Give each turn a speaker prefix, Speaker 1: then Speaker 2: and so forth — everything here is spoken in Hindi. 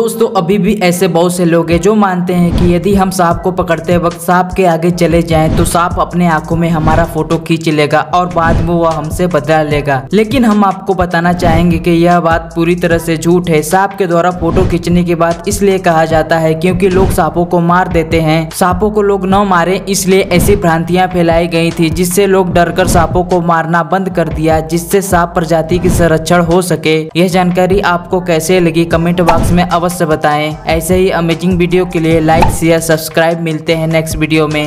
Speaker 1: दोस्तों, अभी भी ऐसे बहुत से लोग हैं जो मानते हैं कि यदि हम सांप को पकड़ते वक्त सांप के आगे चले जाएँ तो सांप अपने आँखों में हमारा फ़ोटो खींच लेगा और बाद में वह हमसे बदला लेगा। लेकिन हम आपको बताना चाहेंगे कि यह बात पूरी तरह से झूठ है। सांप के द्वारा फ़ोटो खींचने की बात इसलिए कहा जाता है क्योंकि लोग सांपों को मार देते हैं। सांपों को लोग न मारे, इसलिए ऐसी भ्रांतियाँ फैलाई गई थी जिससे लोग डरकर सांपों को मारना बंद कर दिया, जिससे सांप प्रजाति की संरक्षण हो सके। यह जानकारी आपको कैसे लगी? कमेंट बॉक्स में अवश्य बताएँ। ऐसे ही अमेजिंग वीडियो के लिए लाइक शेयर सब्सक्राइब मिलते हैं नेक्स्ट वीडियो में।